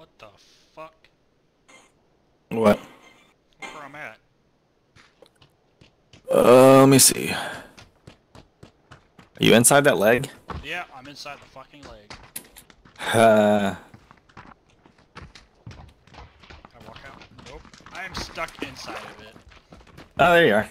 What the fuck? What? Look where I'm at. Uh, let me see. Are you inside that leg? Yeah, I'm inside the fucking leg. Uh, I walk out. Nope. I am stuck inside of it. oh, there you are.